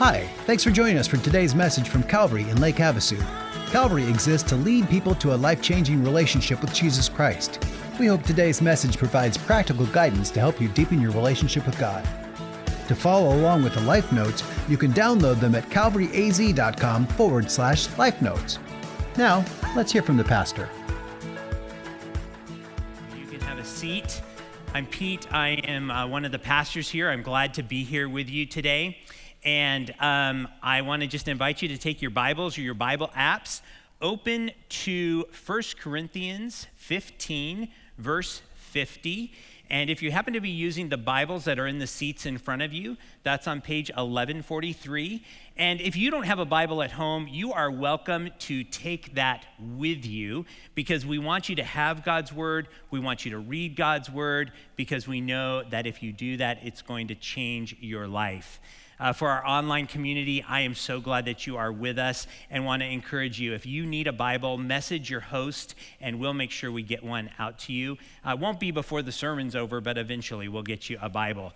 Hi, thanks for joining us for today's message from Calvary in Lake Havasu. Calvary exists to lead people to a life changing relationship with Jesus Christ. We hope today's message provides practical guidance to help you deepen your relationship with God. To follow along with the life notes, you can download them at calvaryaz.com forward slash life notes. Now, let's hear from the pastor. You can have a seat. I'm Pete. I am uh, one of the pastors here. I'm glad to be here with you today. And um, I want to just invite you to take your Bibles or your Bible apps, open to 1 Corinthians 15, verse 50. And if you happen to be using the Bibles that are in the seats in front of you, that's on page 1143. And if you don't have a Bible at home, you are welcome to take that with you because we want you to have God's Word. We want you to read God's Word because we know that if you do that, it's going to change your life. Uh, for our online community, I am so glad that you are with us and want to encourage you. If you need a Bible, message your host and we'll make sure we get one out to you. Uh, won't be before the sermon's over, but eventually we'll get you a Bible.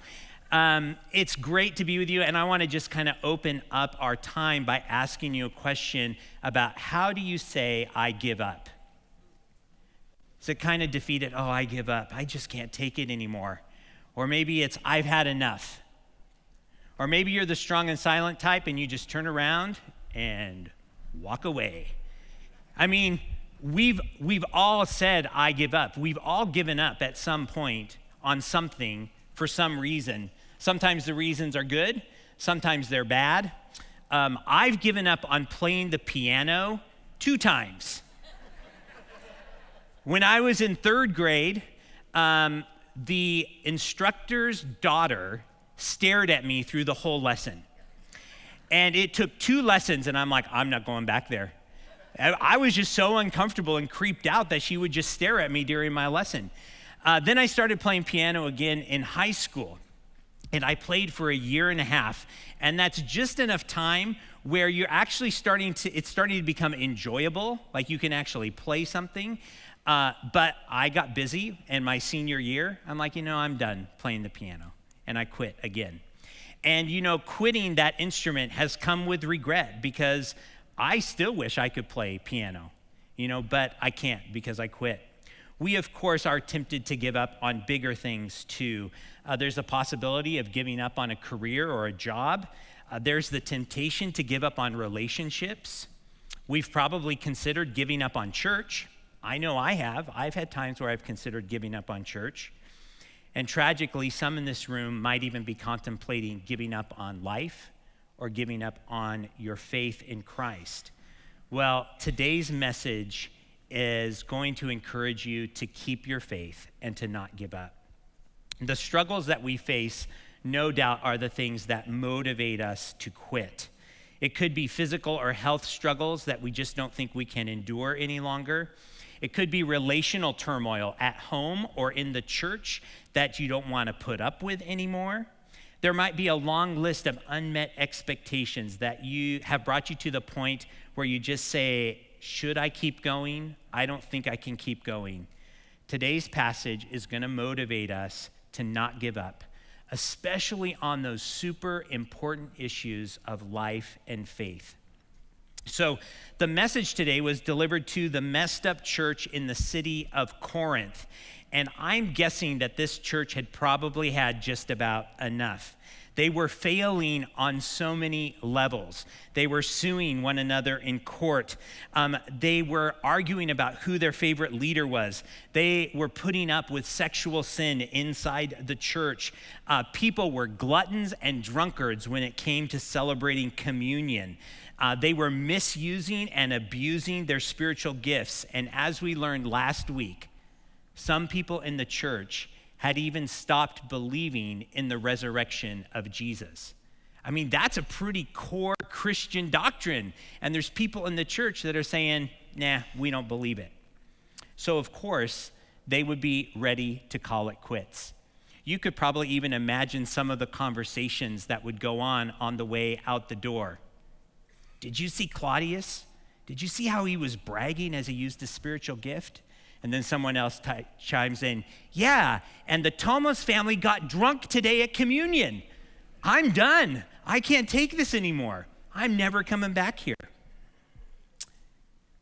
Um, it's great to be with you, and I want to just kind of open up our time by asking you a question about how do you say, I give up? It kind of defeated? Oh, I give up. I just can't take it anymore. Or maybe it's, I've had enough. Or maybe you're the strong and silent type and you just turn around and walk away. I mean, we've, we've all said, I give up. We've all given up at some point on something for some reason. Sometimes the reasons are good, sometimes they're bad. Um, I've given up on playing the piano two times. when I was in third grade, um, the instructor's daughter stared at me through the whole lesson. And it took two lessons, and I'm like, I'm not going back there. I was just so uncomfortable and creeped out that she would just stare at me during my lesson. Uh, then I started playing piano again in high school, and I played for a year and a half. And that's just enough time where you're actually starting to, it's starting to become enjoyable, like you can actually play something. Uh, but I got busy, and my senior year, I'm like, you know, I'm done playing the piano and I quit again. And you know, quitting that instrument has come with regret because I still wish I could play piano, you know, but I can't because I quit. We, of course, are tempted to give up on bigger things too. Uh, there's a possibility of giving up on a career or a job. Uh, there's the temptation to give up on relationships. We've probably considered giving up on church. I know I have. I've had times where I've considered giving up on church. And tragically, some in this room might even be contemplating giving up on life or giving up on your faith in Christ. Well, today's message is going to encourage you to keep your faith and to not give up. The struggles that we face, no doubt, are the things that motivate us to quit. It could be physical or health struggles that we just don't think we can endure any longer. It could be relational turmoil at home or in the church that you don't want to put up with anymore. There might be a long list of unmet expectations that you have brought you to the point where you just say, Should I keep going? I don't think I can keep going. Today's passage is going to motivate us to not give up, especially on those super important issues of life and faith. So, the message today was delivered to the messed up church in the city of Corinth. And I'm guessing that this church had probably had just about enough. They were failing on so many levels. They were suing one another in court. Um, they were arguing about who their favorite leader was. They were putting up with sexual sin inside the church. Uh, people were gluttons and drunkards when it came to celebrating communion. Uh, they were misusing and abusing their spiritual gifts. And as we learned last week, some people in the church had even stopped believing in the resurrection of Jesus. I mean, that's a pretty core Christian doctrine. And there's people in the church that are saying, nah, we don't believe it. So, of course, they would be ready to call it quits. You could probably even imagine some of the conversations that would go on on the way out the door. Did you see Claudius? Did you see how he was bragging as he used his spiritual gift? And then someone else t- chimes in, Yeah, and the Thomas family got drunk today at communion. I'm done. I can't take this anymore. I'm never coming back here.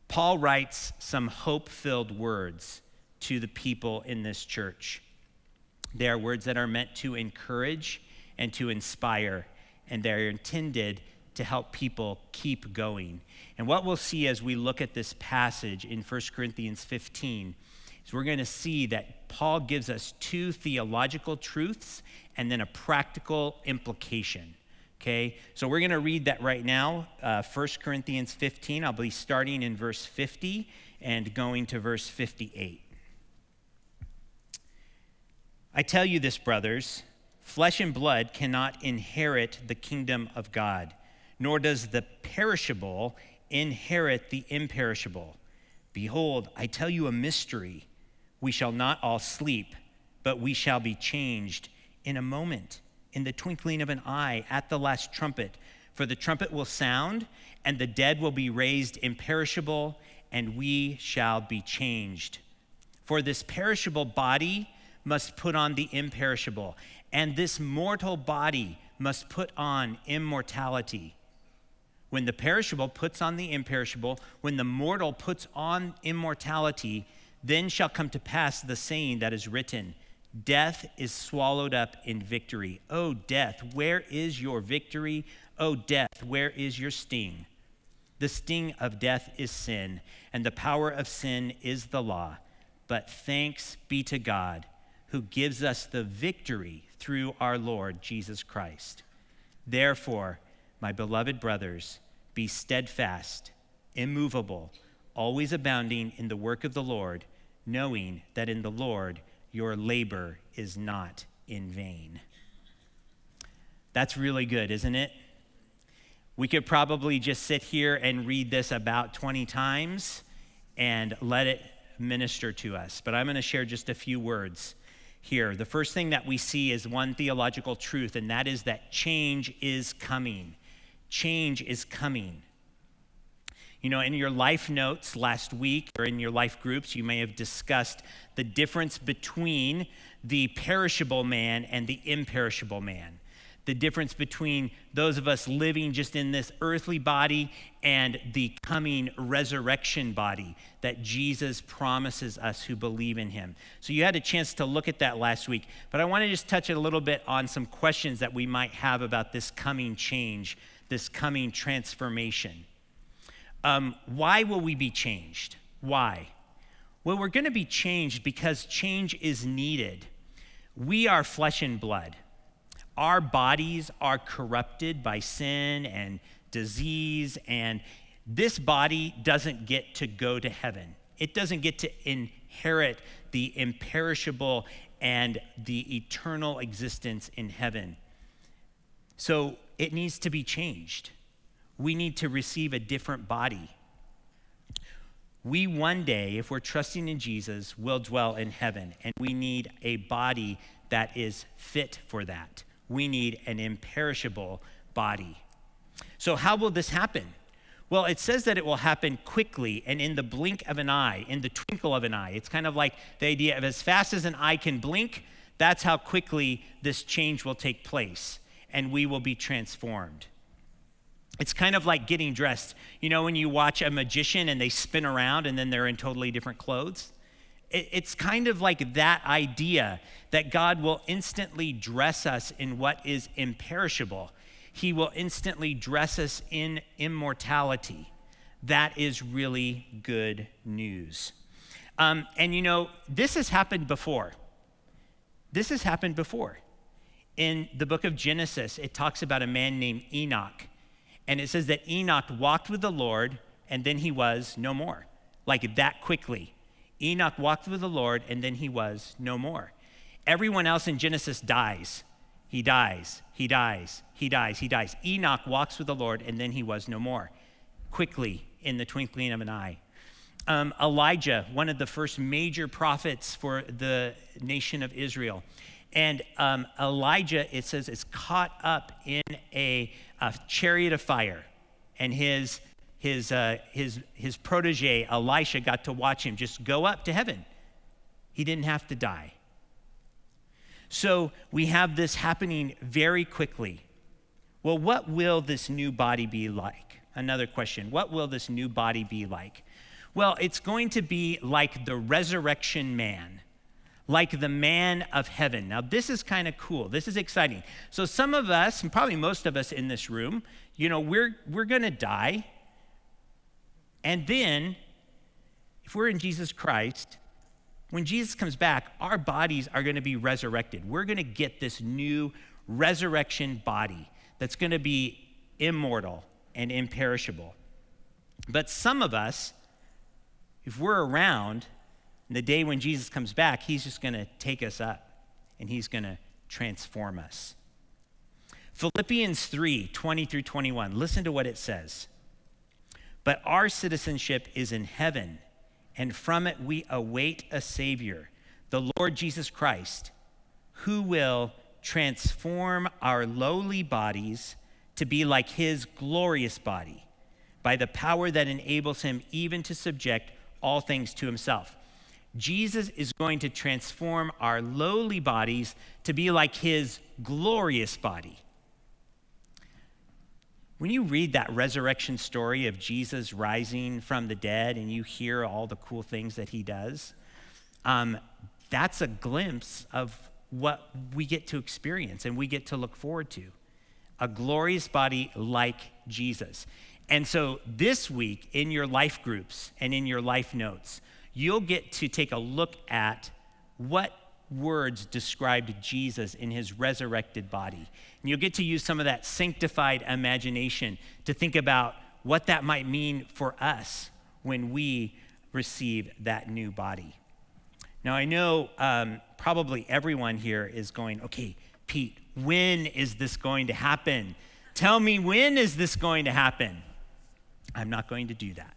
Paul writes some hope filled words to the people in this church. They are words that are meant to encourage and to inspire, and they're intended to help people keep going. And what we'll see as we look at this passage in 1 Corinthians 15 is we're going to see that Paul gives us two theological truths and then a practical implication. Okay, so we're going to read that right now, uh, 1 Corinthians 15. I'll be starting in verse 50 and going to verse 58. I tell you this, brothers flesh and blood cannot inherit the kingdom of God, nor does the perishable inherit the imperishable. Behold, I tell you a mystery. We shall not all sleep, but we shall be changed in a moment in the twinkling of an eye at the last trumpet. For the trumpet will sound, and the dead will be raised imperishable, and we shall be changed. For this perishable body must put on the imperishable, and this mortal body must put on immortality. When the perishable puts on the imperishable, when the mortal puts on immortality, then shall come to pass the saying that is written Death is swallowed up in victory. Oh, death, where is your victory? Oh, death, where is your sting? The sting of death is sin, and the power of sin is the law. But thanks be to God who gives us the victory through our Lord Jesus Christ. Therefore, my beloved brothers, be steadfast, immovable, always abounding in the work of the Lord, knowing that in the Lord, your labor is not in vain. That's really good, isn't it? We could probably just sit here and read this about 20 times and let it minister to us. But I'm going to share just a few words here. The first thing that we see is one theological truth, and that is that change is coming. Change is coming. You know, in your life notes last week or in your life groups, you may have discussed the difference between the perishable man and the imperishable man. The difference between those of us living just in this earthly body and the coming resurrection body that Jesus promises us who believe in him. So you had a chance to look at that last week, but I want to just touch a little bit on some questions that we might have about this coming change, this coming transformation. Um, why will we be changed? Why? Well, we're going to be changed because change is needed. We are flesh and blood. Our bodies are corrupted by sin and disease, and this body doesn't get to go to heaven. It doesn't get to inherit the imperishable and the eternal existence in heaven. So it needs to be changed we need to receive a different body. We one day, if we're trusting in Jesus, will dwell in heaven, and we need a body that is fit for that. We need an imperishable body. So, how will this happen? Well, it says that it will happen quickly and in the blink of an eye, in the twinkle of an eye. It's kind of like the idea of as fast as an eye can blink, that's how quickly this change will take place, and we will be transformed. It's kind of like getting dressed. You know, when you watch a magician and they spin around and then they're in totally different clothes? It's kind of like that idea that God will instantly dress us in what is imperishable. He will instantly dress us in immortality. That is really good news. Um, and you know, this has happened before. This has happened before. In the book of Genesis, it talks about a man named Enoch and it says that Enoch walked with the Lord and then he was no more. Like that quickly. Enoch walked with the Lord and then he was no more. Everyone else in Genesis dies. He dies, he dies, he dies, he dies. Enoch walks with the Lord and then he was no more. Quickly, in the twinkling of an eye. Um, Elijah, one of the first major prophets for the nation of Israel. And um, Elijah, it says, is caught up in a, a chariot of fire. And his, his, uh, his, his protege, Elisha, got to watch him just go up to heaven. He didn't have to die. So we have this happening very quickly. well, what will this new body be like? Another question What will this new body be like? Well, it's going to be like the resurrection man, like the man of heaven. Now, this is kind of cool. This is exciting. So, some of us, and probably most of us in this room, you know, we're, we're going to die. And then, if we're in Jesus Christ, when Jesus comes back, our bodies are going to be resurrected. We're going to get this new resurrection body that's going to be immortal and imperishable. But some of us, if we're around, the day when Jesus comes back, he's just going to take us up and he's going to transform us. Philippians 3 20 through 21, listen to what it says. But our citizenship is in heaven, and from it we await a Savior, the Lord Jesus Christ, who will transform our lowly bodies to be like his glorious body by the power that enables him even to subject all things to himself. Jesus is going to transform our lowly bodies to be like his glorious body. When you read that resurrection story of Jesus rising from the dead and you hear all the cool things that he does, um, that's a glimpse of what we get to experience and we get to look forward to a glorious body like Jesus. And so this week in your life groups and in your life notes, you'll get to take a look at what words described Jesus in his resurrected body. And you'll get to use some of that sanctified imagination to think about what that might mean for us when we receive that new body. Now, I know um, probably everyone here is going, okay, Pete, when is this going to happen? Tell me, when is this going to happen? I'm not going to do that.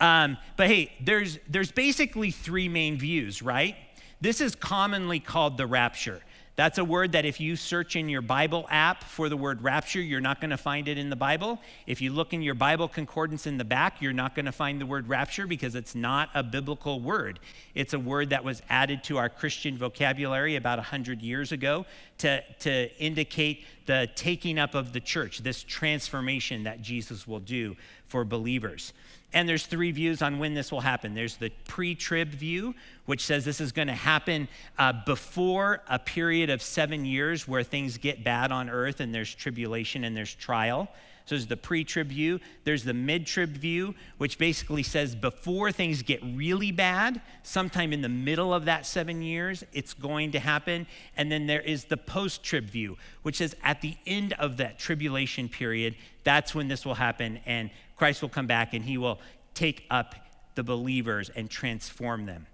Um, but hey, there's, there's basically three main views, right? This is commonly called the rapture. That's a word that if you search in your Bible app for the word rapture, you're not going to find it in the Bible. If you look in your Bible concordance in the back, you're not going to find the word rapture because it's not a biblical word. It's a word that was added to our Christian vocabulary about 100 years ago to, to indicate the taking up of the church, this transformation that Jesus will do for believers. And there's three views on when this will happen. There's the pre trib view, which says this is going to happen uh, before a period of seven years where things get bad on earth and there's tribulation and there's trial. So there's the pre trib view. There's the mid trib view, which basically says before things get really bad, sometime in the middle of that seven years, it's going to happen. And then there is the post trib view, which says at the end of that tribulation period, that's when this will happen. And Christ will come back and he will take up the believers and transform them.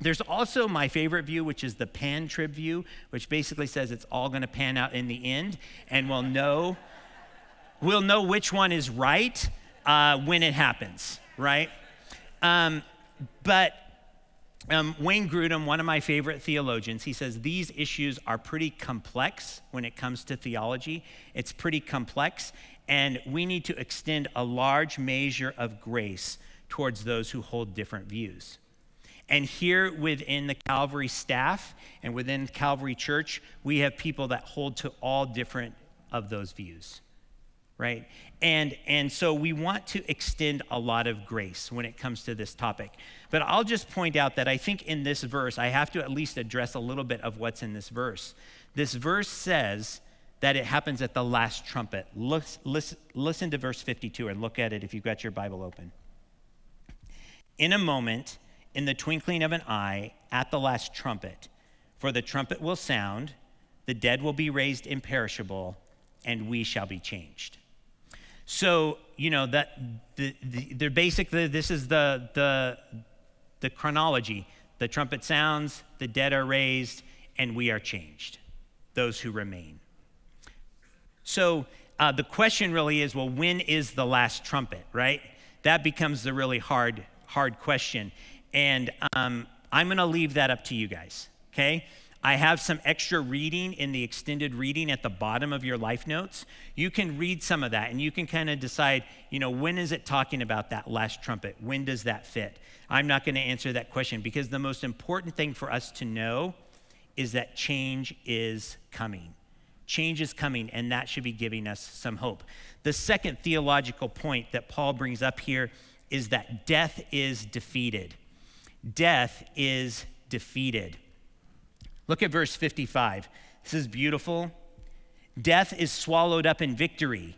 There's also my favorite view, which is the pan trib view, which basically says it's all going to pan out in the end, and we'll know, we'll know which one is right uh, when it happens, right? Um, but um, Wayne Grudem, one of my favorite theologians, he says these issues are pretty complex when it comes to theology. It's pretty complex, and we need to extend a large measure of grace towards those who hold different views. And here within the Calvary staff and within Calvary Church, we have people that hold to all different of those views, right? And, and so we want to extend a lot of grace when it comes to this topic. But I'll just point out that I think in this verse, I have to at least address a little bit of what's in this verse. This verse says that it happens at the last trumpet. Listen, listen, listen to verse 52 and look at it if you've got your Bible open. In a moment, in the twinkling of an eye, at the last trumpet, for the trumpet will sound, the dead will be raised imperishable, and we shall be changed. So, you know, that the, the, they're basically, this is the, the, the chronology. The trumpet sounds, the dead are raised, and we are changed, those who remain. So uh, the question really is well, when is the last trumpet, right? That becomes the really hard, hard question. And um, I'm going to leave that up to you guys, okay? I have some extra reading in the extended reading at the bottom of your life notes. You can read some of that and you can kind of decide, you know, when is it talking about that last trumpet? When does that fit? I'm not going to answer that question because the most important thing for us to know is that change is coming Change is coming, and that should be giving us some hope. The second theological point that Paul brings up here is that death is defeated. Death is defeated. Look at verse 55. This is beautiful. Death is swallowed up in victory.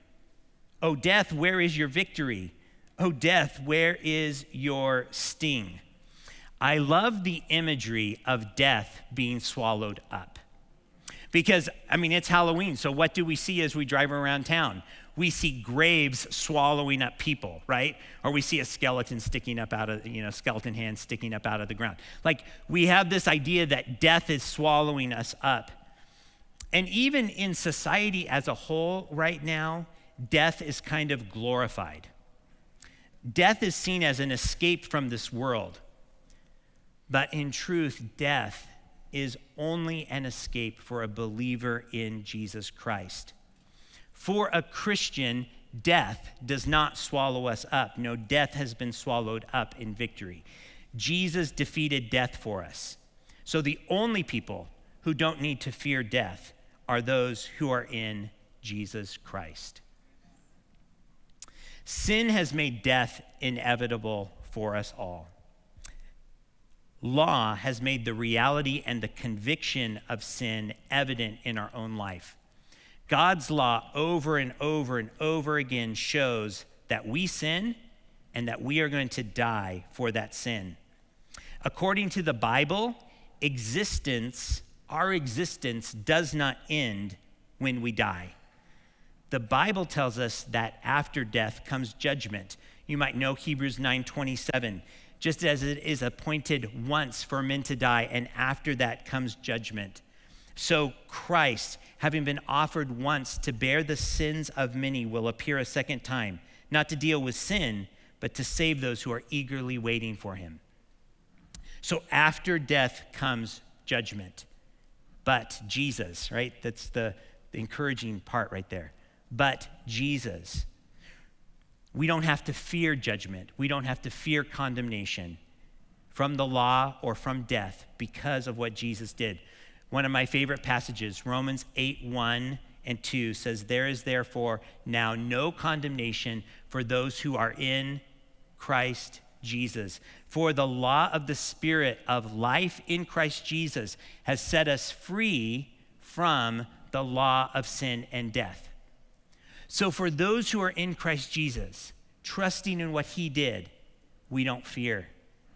O death, where is your victory? O death, where is your sting? I love the imagery of death being swallowed up. Because, I mean, it's Halloween, so what do we see as we drive around town? We see graves swallowing up people, right? Or we see a skeleton sticking up out of, you know, skeleton hand sticking up out of the ground. Like, we have this idea that death is swallowing us up. And even in society as a whole right now, death is kind of glorified. Death is seen as an escape from this world. But in truth, death is only an escape for a believer in Jesus Christ. For a Christian, death does not swallow us up. No, death has been swallowed up in victory. Jesus defeated death for us. So the only people who don't need to fear death are those who are in Jesus Christ. Sin has made death inevitable for us all. Law has made the reality and the conviction of sin evident in our own life. God's law over and over and over again shows that we sin and that we are going to die for that sin. According to the Bible, existence our existence does not end when we die. The Bible tells us that after death comes judgment. You might know Hebrews 9:27, just as it is appointed once for men to die and after that comes judgment. So Christ, having been offered once to bear the sins of many, will appear a second time, not to deal with sin, but to save those who are eagerly waiting for him. So after death comes judgment but Jesus, right? That's the, encouraging part right there. But Jesus. We don't have to fear judgment. We don't have to fear condemnation from the law or from death because of what Jesus did. One of my favorite passages, Romans 8 1 and 2, says, There is therefore now no condemnation for those who are in Christ Jesus. For the law of the Spirit of life in Christ Jesus has set us free from the law of sin and death. So, for those who are in Christ Jesus, trusting in what he did, we don't fear.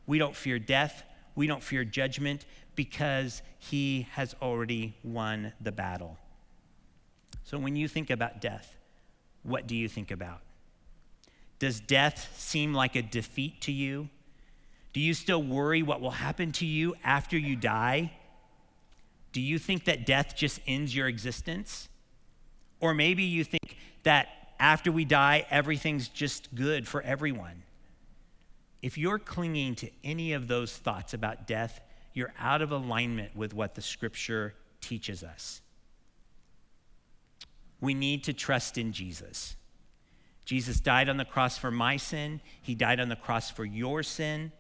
We don't fear death. We don't fear judgment because he has already won the battle. So, when you think about death, what do you think about? Does death seem like a defeat to you? Do you still worry what will happen to you after you die? Do you think that death just ends your existence? Or maybe you think that after we die, everything's just good for everyone. If you're clinging to any of those thoughts about death, you're out of alignment with what the scripture teaches us. We need to trust in Jesus. Jesus died on the cross for my sin, He died on the cross for your sin.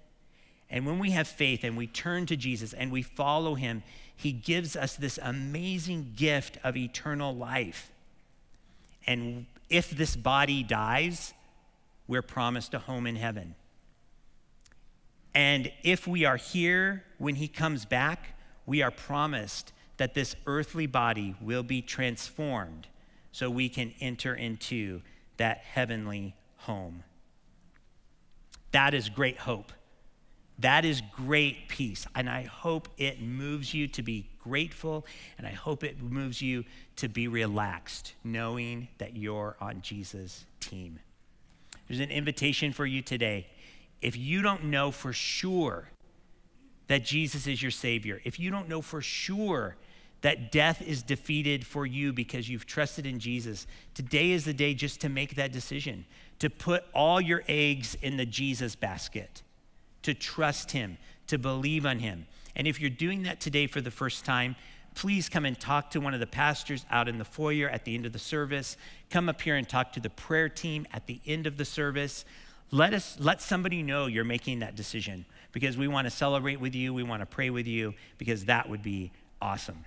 And when we have faith and we turn to Jesus and we follow Him, He gives us this amazing gift of eternal life. And if this body dies, we're promised a home in heaven. And if we are here when He comes back, we are promised that this earthly body will be transformed so we can enter into that heavenly home. That is great hope. That is great peace. And I hope it moves you to be grateful, and I hope it moves you to be relaxed, knowing that you're on Jesus' team. There's an invitation for you today. If you don't know for sure that Jesus is your Savior, if you don't know for sure that death is defeated for you because you've trusted in Jesus, today is the day just to make that decision, to put all your eggs in the Jesus basket, to trust Him, to believe on Him. And if you're doing that today for the first time, please come and talk to one of the pastors out in the foyer at the end of the service. Come up here and talk to the prayer team at the end of the service. Let us let somebody know you're making that decision because we want to celebrate with you, we want to pray with you because that would be awesome.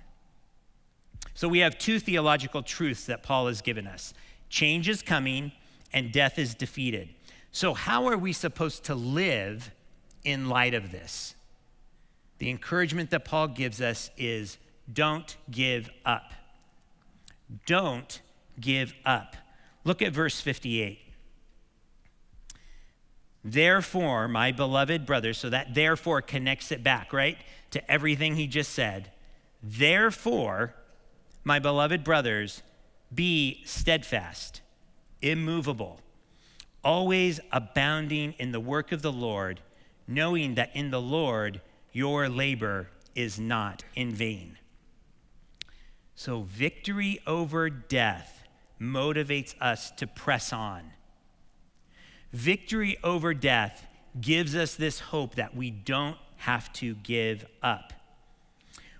So we have two theological truths that Paul has given us change is coming and death is defeated. So, how are we supposed to live in light of this? The encouragement that Paul gives us is don't give up. Don't give up. Look at verse 58. Therefore, my beloved brothers, so that therefore connects it back, right, to everything he just said. Therefore, my beloved brothers, be steadfast, immovable, always abounding in the work of the Lord, knowing that in the Lord your labor is not in vain. So, victory over death motivates us to press on. Victory over death gives us this hope that we don't have to give up.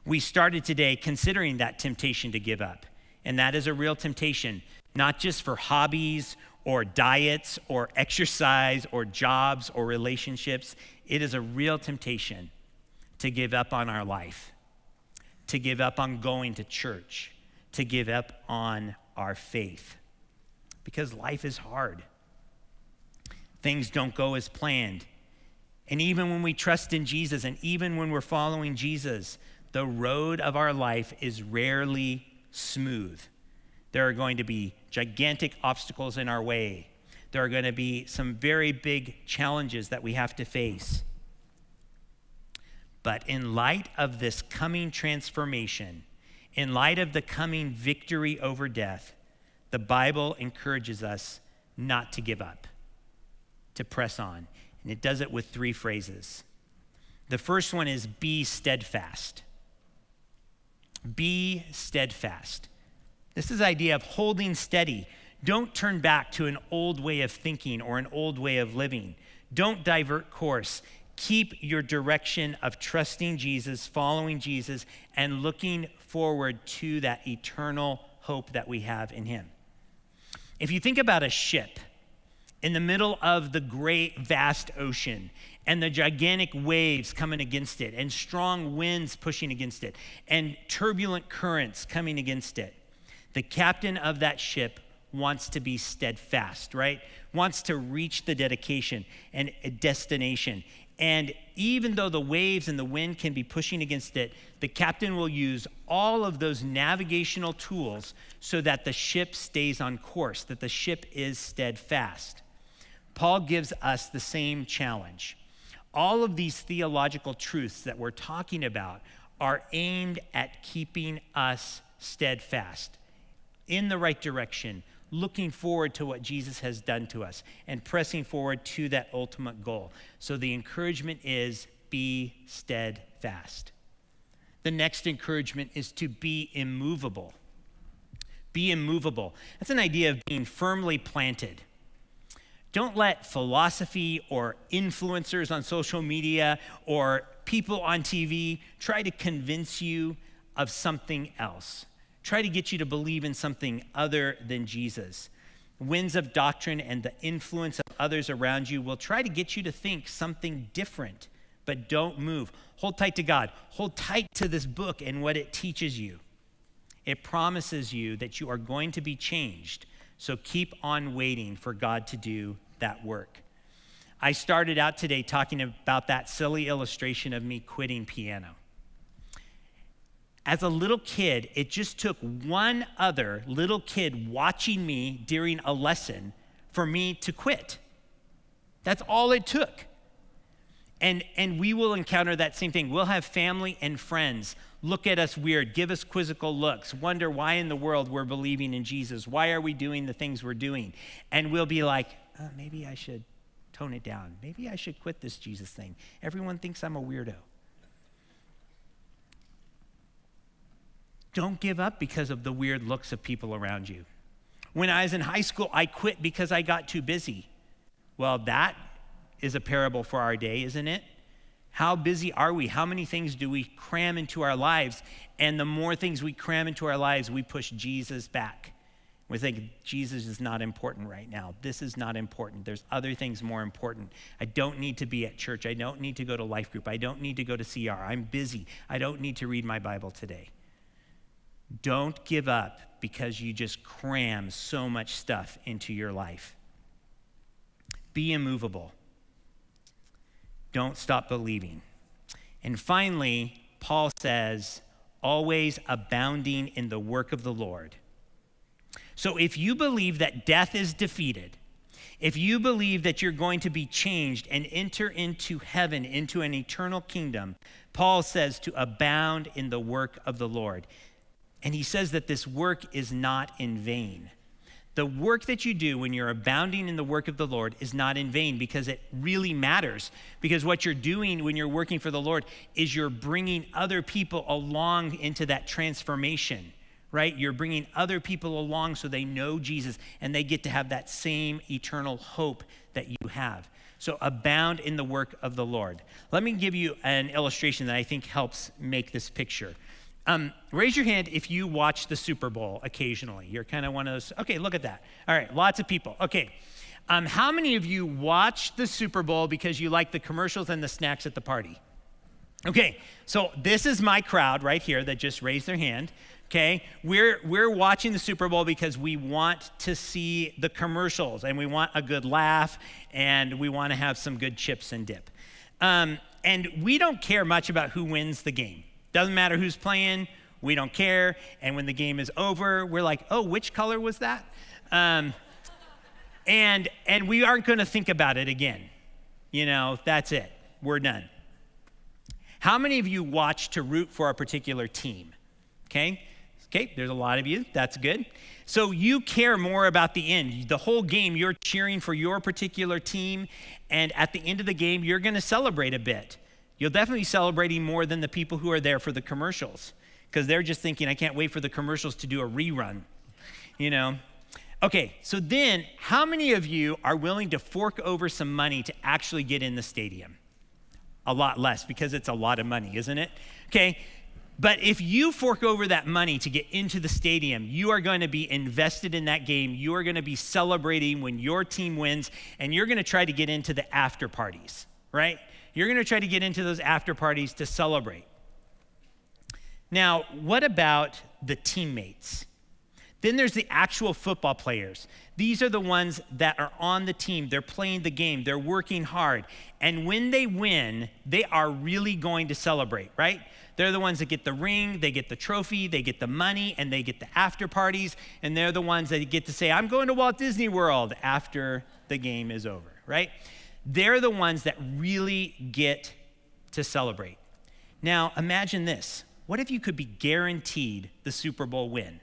We started today considering that temptation to give up, and that is a real temptation, not just for hobbies or diets or exercise or jobs or relationships. It is a real temptation to give up on our life to give up on going to church, to give up on our faith. Because life is hard. Things don't go as planned. And even when we trust in Jesus and even when we're following Jesus, the road of our life is rarely smooth. There are going to be gigantic obstacles in our way. There are going to be some very big challenges that we have to face. But in light of this coming transformation, in light of the coming victory over death, the Bible encourages us not to give up, to press on. And it does it with three phrases. The first one is be steadfast. Be steadfast. This is the idea of holding steady. Don't turn back to an old way of thinking or an old way of living. Don't divert course keep your direction of trusting Jesus, following Jesus, and looking forward to that eternal hope that we have in Him. If you think about a ship in the middle of the great, vast ocean, and the gigantic waves coming against it, and strong winds pushing against it, and turbulent currents coming against it, the captain of that ship wants to be steadfast, right? Wants to reach the dedication and destination. And even though the waves and the wind can be pushing against it, the captain will use all of those navigational tools so that the ship stays on course, that the ship is steadfast. Paul gives us the same challenge. All of these theological truths that we're talking about are aimed at keeping us steadfast in the right direction, looking forward to what Jesus has done to us and pressing forward to that ultimate goal. So the encouragement is be steadfast. The next encouragement is to be immovable. Be immovable. That's an idea of being firmly planted. Don't let philosophy or influencers on social media or people on TV try to convince you of something else try to get you to believe in something other than Jesus. Winds of doctrine and the influence of others around you will try to get you to think something different, but don't move. Hold tight to God. Hold tight to this book and what it teaches you. It promises you that you are going to be changed. So keep on waiting for God to do that work. I started out today talking about that silly illustration of me quitting piano as a little kid, it just took one other little kid watching me during a lesson for me to quit. That's all it took. And, and we will encounter that same thing. We'll have family and friends look at us weird, give us quizzical looks, wonder why in the world we're believing in Jesus. Why are we doing the things we're doing? And we'll be like, oh, maybe I should tone it down. Maybe I should quit this Jesus thing. Everyone thinks I'm a weirdo. Don't give up because of the weird looks of people around you. When I was in high school, I quit because I got too busy. Well, that is a parable for our day, isn't it? How busy are we? How many things do we cram into our lives? And the more things we cram into our lives, we push Jesus back. We think Jesus is not important right now. This is not important. There's other things more important. I don't need to be at church. I don't need to go to life group. I don't need to go to CR. I'm busy. I don't need to read my Bible today. Don't give up because you just cram so much stuff into your life. Be immovable. Don't stop believing. And finally, Paul says, always abounding in the work of the Lord. So if you believe that death is defeated, if you believe that you're going to be changed and enter into heaven, into an eternal kingdom, Paul says to abound in the work of the Lord. And he says that this work is not in vain. The work that you do when you're abounding in the work of the Lord is not in vain because it really matters. Because what you're doing when you're working for the Lord is you're bringing other people along into that transformation right? You're bringing other people along so they know Jesus and they get to have that same eternal hope that you have. So abound in the work of the Lord. Let me give you an illustration that I think helps make this picture. Um, raise your hand if you watch the Super Bowl occasionally. You're kind of one of those. Okay, look at that. All right, lots of people. Okay. Um, how many of you watch the Super Bowl because you like the commercials and the snacks at the party? Okay, so this is my crowd right here that just raised their hand okay? We're, we're watching the Super Bowl because we want to see the commercials and we want a good laugh and we want to have some good chips and dip. Um, and we don't care much about who wins the game. Doesn't matter who's playing, we don't care. And when the game is over, we're like, oh, which color was that? Um, and, and we aren't going to think about it again. You know, that's it. We're done. How many of you watch to root for a particular team? Okay? Okay, there's a lot of you. That's good. So you care more about the end. The whole game, you're cheering for your particular team. And at the end of the game, you're going to celebrate a bit. You'll definitely be celebrating more than the people who are there for the commercials because they're just thinking, I can't wait for the commercials to do a rerun. You know? Okay, so then how many of you are willing to fork over some money to actually get in the stadium? A lot less because it's a lot of money, isn't it? Okay, but if you fork over that money to get into the stadium, you are going to be invested in that game. You are going to be celebrating when your team wins, and you're going to try to get into the after parties, right? You're going to try to get into those after parties to celebrate. Now, what about the teammates? Then there's the actual football players. These are the ones that are on the team. They're playing the game, they're working hard. And when they win, they are really going to celebrate, right? They're the ones that get the ring, they get the trophy, they get the money, and they get the after parties. And they're the ones that get to say, I'm going to Walt Disney World after the game is over, right? They're the ones that really get to celebrate. Now, imagine this. What if you could be guaranteed the Super Bowl win?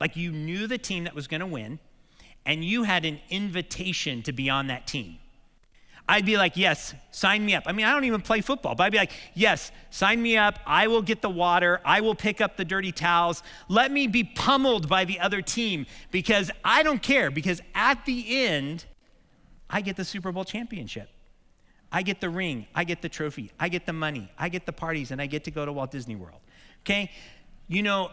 Like you knew the team that was going to win, and you had an invitation to be on that team. I'd be like, yes, sign me up. I mean, I don't even play football, but I'd be like, yes, sign me up. I will get the water. I will pick up the dirty towels. Let me be pummeled by the other team because I don't care. Because at the end, I get the Super Bowl championship. I get the ring. I get the trophy. I get the money. I get the parties, and I get to go to Walt Disney World. Okay? You know,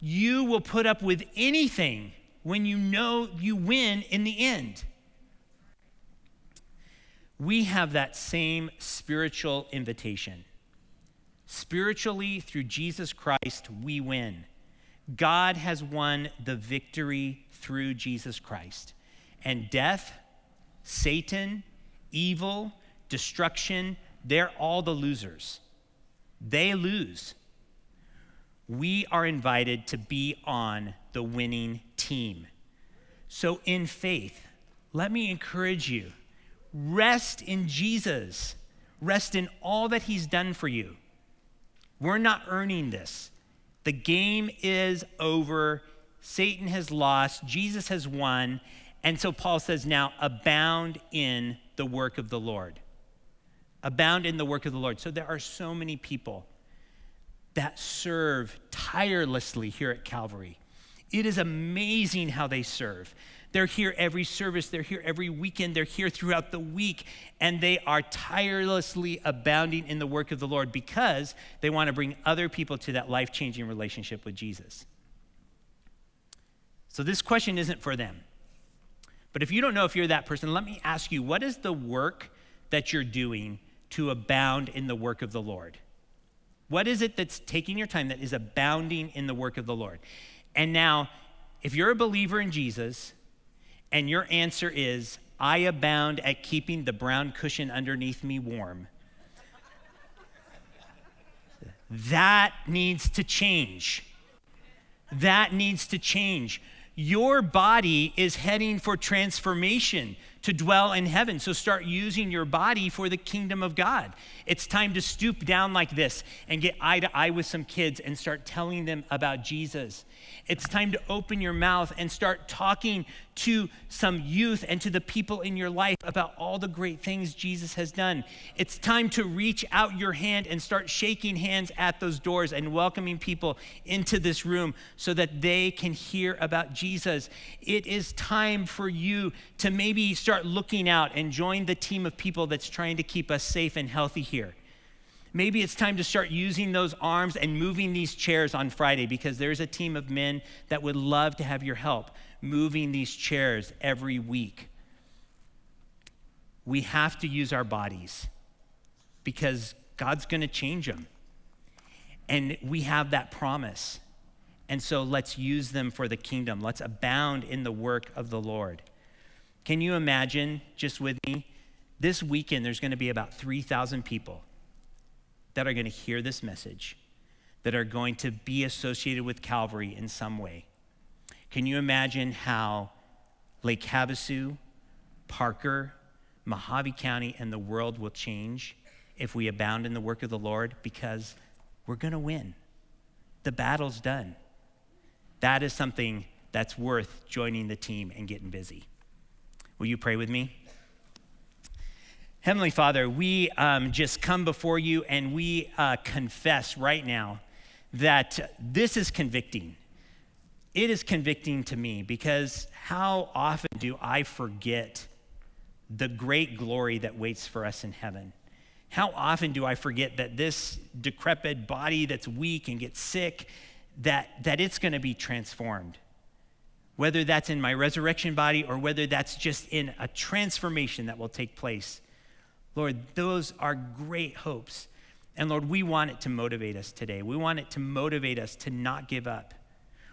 you will put up with anything when you know you win in the end we have that same spiritual invitation. Spiritually, through Jesus Christ, we win. God has won the victory through Jesus Christ. And death, Satan, evil, destruction, they're all the losers. They lose. We are invited to be on the winning team. So, in faith, let me encourage you Rest in Jesus. Rest in all that He's done for you. We're not earning this. The game is over. Satan has lost. Jesus has won. And so Paul says, now abound in the work of the Lord. Abound in the work of the Lord. So there are so many people that serve tirelessly here at Calvary. It is amazing how they serve. They're here every service, they're here every weekend, they're here throughout the week, and they are tirelessly abounding in the work of the Lord because they want to bring other people to that life changing relationship with Jesus. So, this question isn't for them. But if you don't know if you're that person, let me ask you what is the work that you're doing to abound in the work of the Lord? What is it that's taking your time that is abounding in the work of the Lord? And now, if you're a believer in Jesus and your answer is, I abound at keeping the brown cushion underneath me warm, that needs to change. That needs to change. Your body is heading for transformation to dwell in heaven. So start using your body for the kingdom of God. It's time to stoop down like this and get eye to eye with some kids and start telling them about Jesus. It's time to open your mouth and start talking to some youth and to the people in your life about all the great things Jesus has done. It's time to reach out your hand and start shaking hands at those doors and welcoming people into this room so that they can hear about Jesus. It is time for you to maybe start looking out and join the team of people that's trying to keep us safe and healthy here. Maybe it's time to start using those arms and moving these chairs on Friday because there's a team of men that would love to have your help moving these chairs every week. We have to use our bodies because God's going to change them. And we have that promise. And so let's use them for the kingdom. Let's abound in the work of the Lord. Can you imagine, just with me, this weekend there's going to be about 3,000 people that are going to hear this message, that are going to be associated with Calvary in some way. Can you imagine how Lake Havasu, Parker, Mohave County, and the world will change if we abound in the work of the Lord? Because we're going to win. The battle's done. That is something that's worth joining the team and getting busy. Will you pray with me? Heavenly Father, we um, just come before you and we uh, confess right now that this is convicting. It is convicting to me because how often do I forget the great glory that waits for us in heaven? How often do I forget that this decrepit body that's weak and gets sick, that, that it's going to be transformed? Whether that's in my resurrection body or whether that's just in a transformation that will take place Lord, those are great hopes. And Lord, we want it to motivate us today. We want it to motivate us to not give up.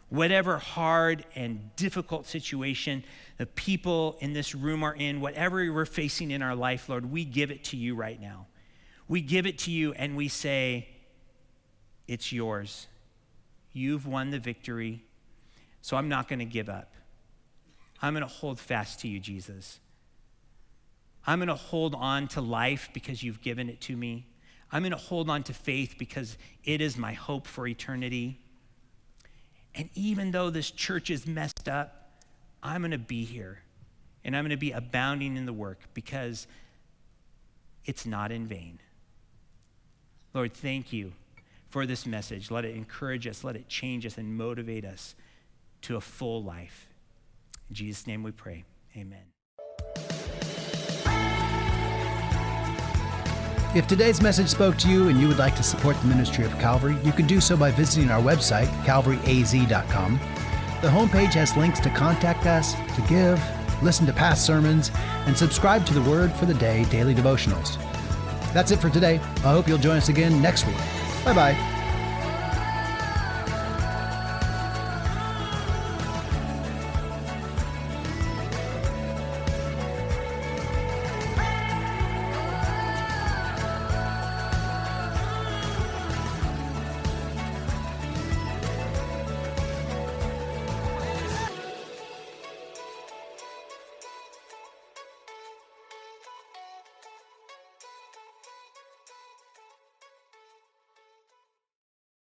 Whatever hard and difficult situation the people in this room are in, whatever we're facing in our life, Lord, we give it to you right now. We give it to you and we say, It's yours. You've won the victory, so I'm not going to give up. I'm going to hold fast to you, Jesus. I'm going to hold on to life because you've given it to me. I'm going to hold on to faith because it is my hope for eternity. And even though this church is messed up, I'm going to be here and I'm going to be abounding in the work because it's not in vain. Lord, thank you for this message. Let it encourage us, let it change us, and motivate us to a full life. In Jesus' name we pray. Amen. If today's message spoke to you and you would like to support the ministry of Calvary, you can do so by visiting our website, calvaryaz.com. The homepage has links to contact us, to give, listen to past sermons, and subscribe to the Word for the Day daily devotionals. That's it for today. I hope you'll join us again next week. Bye bye.